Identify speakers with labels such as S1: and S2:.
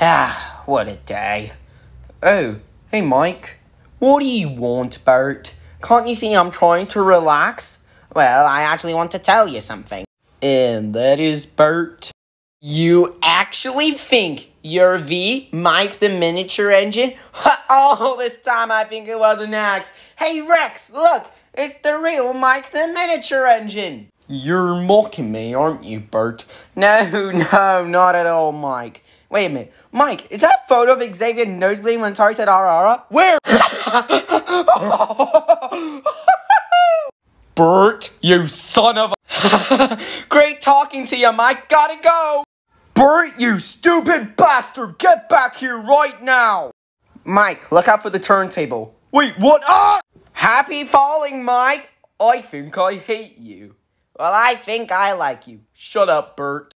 S1: Ah, what a day. Oh, hey Mike. What do you want, Bert? Can't you see I'm trying to relax? Well, I actually want to tell you something. And that is Bert. You actually think you're the Mike the miniature engine? All this time I think it was an axe. Hey Rex, look, it's the real Mike the miniature engine. You're mocking me, aren't you, Bert? No, no, not at all, Mike. Wait a minute. Mike, is that photo of Xzavier nosebleeding when Tari said ara ara? Where? Bert, you son of a... Great talking to you, Mike. Gotta go. Bert, you stupid bastard. Get back here right now. Mike, look out for the turntable. Wait, what? Ah! Happy falling, Mike. I think I hate you. Well, I think I like you. Shut up, Bert.